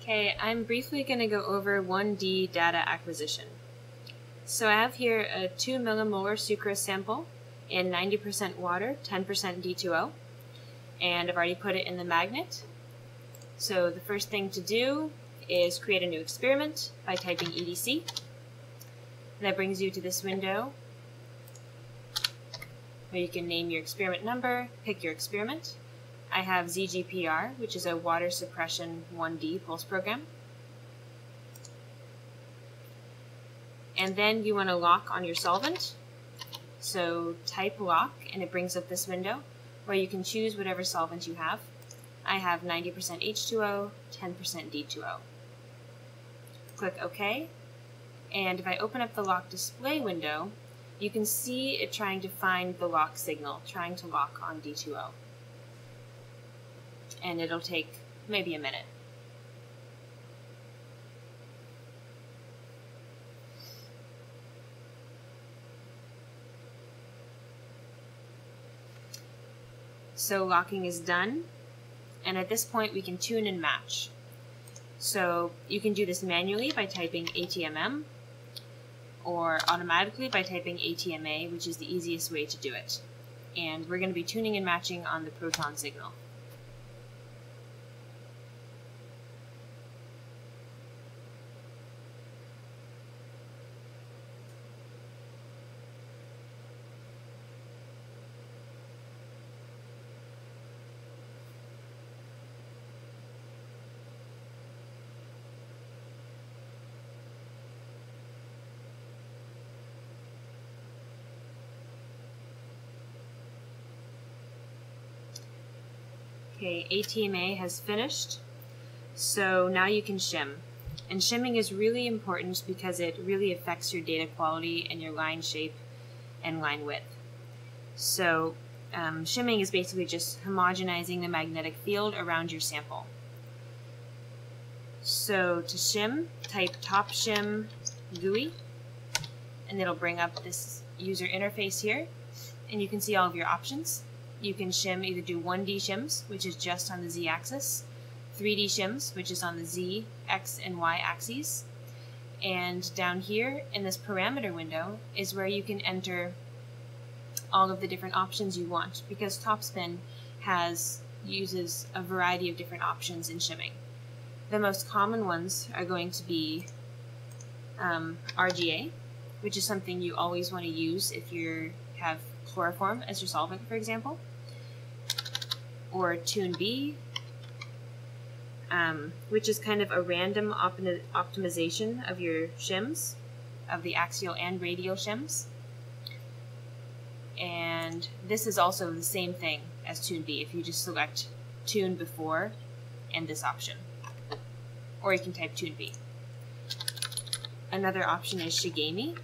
Okay, I'm briefly going to go over 1D data acquisition. So I have here a 2 millimolar sucrose sample in 90% water, 10% D2O, and I've already put it in the magnet. So the first thing to do is create a new experiment by typing EDC. That brings you to this window where you can name your experiment number, pick your experiment. I have ZGPR, which is a water suppression 1D pulse program. And then you want to lock on your solvent. So type lock and it brings up this window where you can choose whatever solvent you have. I have 90% H2O, 10% D2O. Click OK. And if I open up the lock display window, you can see it trying to find the lock signal, trying to lock on D2O. And it'll take maybe a minute. So locking is done. And at this point, we can tune and match. So you can do this manually by typing ATMM or automatically by typing ATMA, which is the easiest way to do it. And we're going to be tuning and matching on the proton signal. Okay, ATMA has finished. So now you can shim. And shimming is really important because it really affects your data quality and your line shape and line width. So um, shimming is basically just homogenizing the magnetic field around your sample. So to shim, type TopShim GUI, and it'll bring up this user interface here, and you can see all of your options you can shim either do 1D shims, which is just on the Z axis, 3D shims, which is on the Z, X, and Y axes. And down here in this parameter window is where you can enter all of the different options you want because Topspin has uses a variety of different options in shimming. The most common ones are going to be um, RGA, which is something you always want to use if you have chloroform as your solvent, for example or tune B, um, which is kind of a random op optimization of your shims, of the axial and radial shims. And this is also the same thing as tune B if you just select tune before and this option. Or you can type tune B. Another option is Shigemi.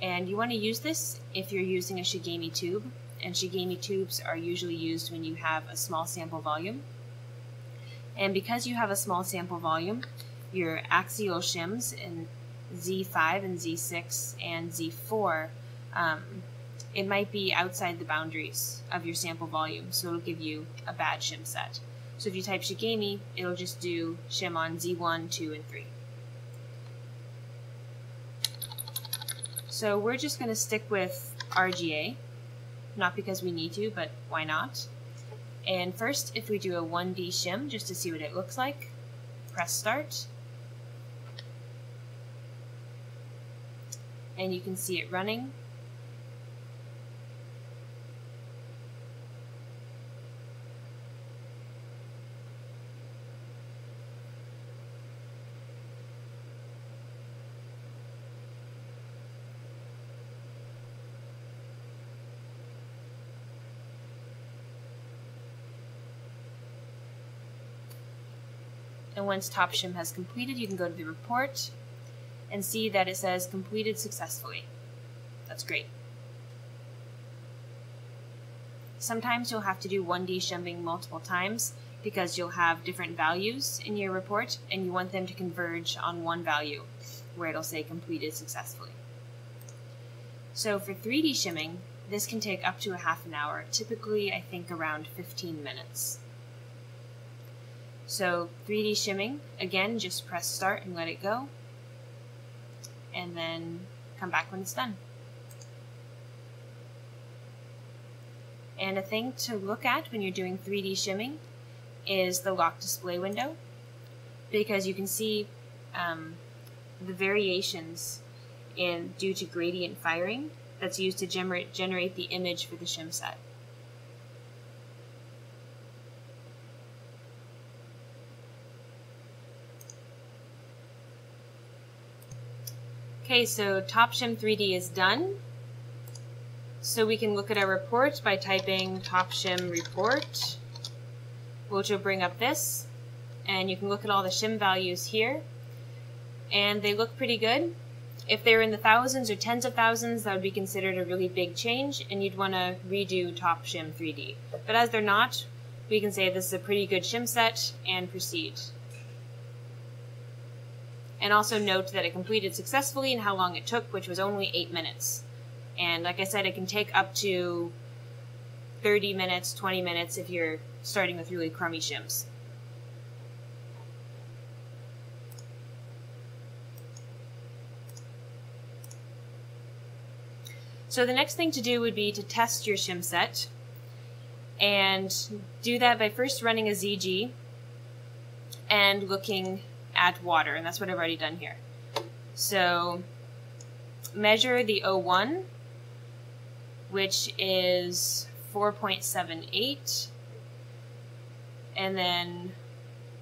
And you want to use this if you're using a Shigemi tube and Shigemi tubes are usually used when you have a small sample volume. And because you have a small sample volume, your axial shims in Z5 and Z6 and Z4, um, it might be outside the boundaries of your sample volume, so it'll give you a bad shim set. So if you type Shigemi, it'll just do shim on Z1, 2, and 3. So we're just going to stick with RGA not because we need to, but why not? And first, if we do a 1D shim, just to see what it looks like, press start. And you can see it running. And once TopShim has completed, you can go to the report and see that it says completed successfully. That's great. Sometimes you'll have to do 1D shimming multiple times because you'll have different values in your report and you want them to converge on one value where it'll say completed successfully. So for 3D shimming, this can take up to a half an hour, typically I think around 15 minutes. So 3D shimming, again, just press start and let it go. And then come back when it's done. And a thing to look at when you're doing 3D shimming is the lock display window because you can see um, the variations in due to gradient firing that's used to generate, generate the image for the shim set. Okay, so TopShim 3D is done. So we can look at our report by typing TopShim report, which will bring up this. And you can look at all the shim values here. And they look pretty good. If they're in the thousands or tens of thousands, that would be considered a really big change, and you'd want to redo TopShim 3D. But as they're not, we can say this is a pretty good shim set and proceed. And also note that it completed successfully and how long it took, which was only 8 minutes. And like I said, it can take up to 30 minutes, 20 minutes if you're starting with really crummy shims. So the next thing to do would be to test your shim set. And do that by first running a ZG and looking at water. And that's what I've already done here. So measure the O1, which is 4.78. And then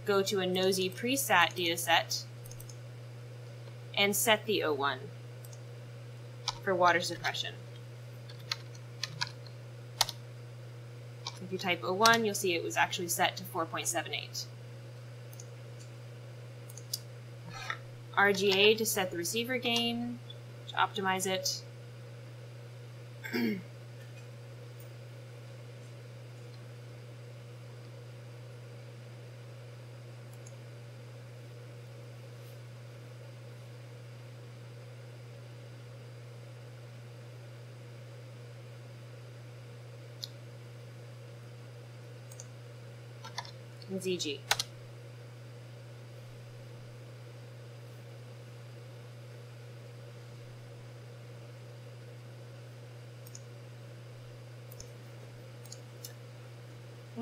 go to a NOESY presat dataset and set the O1 for water suppression. If you type O1, you'll see it was actually set to 4.78. RGA to set the receiver gain, to optimize it. ZG.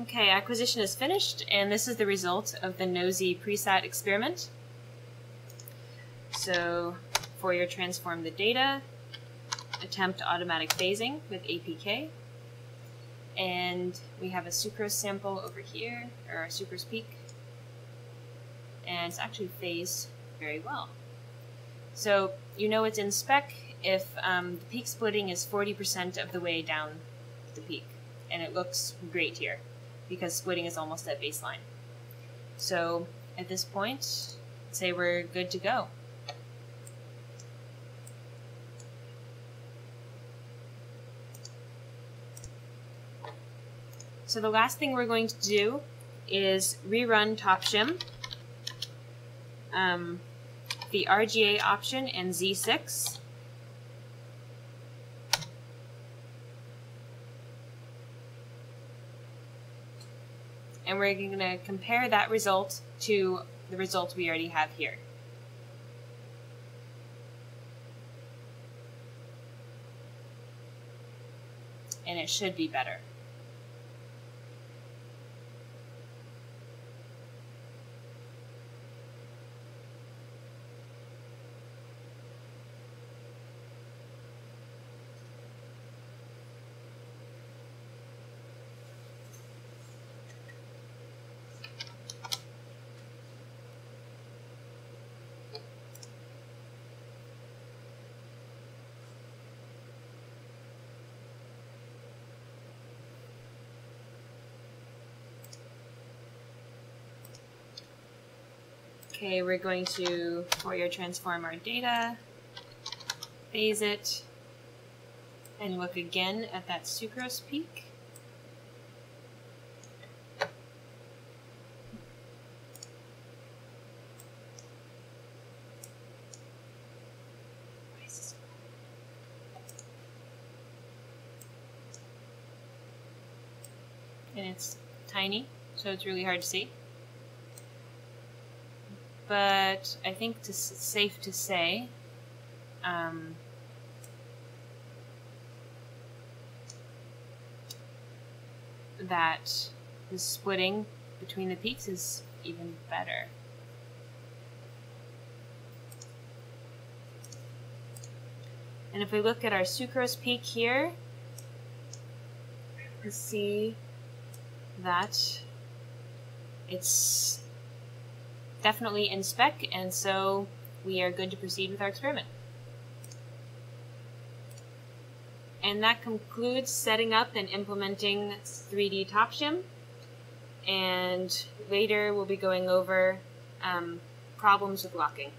Okay, acquisition is finished, and this is the result of the NOESY presat experiment. So, for your transform the data, attempt automatic phasing with APK, and we have a sucrose sample over here, or a sucrose peak, and it's actually phased very well. So you know it's in spec if um, the peak splitting is 40% of the way down the peak, and it looks great here because splitting is almost at baseline. So at this point, say we're good to go. So the last thing we're going to do is rerun TopShim, um, the RGA option and Z6. And we're going to compare that result to the result we already have here. And it should be better. Okay, we're going to Fourier transform our data, phase it, and look again at that sucrose peak. And it's tiny, so it's really hard to see. But I think it's safe to say um, that the splitting between the peaks is even better. And if we look at our sucrose peak here, you see that it's definitely in spec, and so we are good to proceed with our experiment. And that concludes setting up and implementing 3D TopShim. And later we'll be going over um, problems with locking.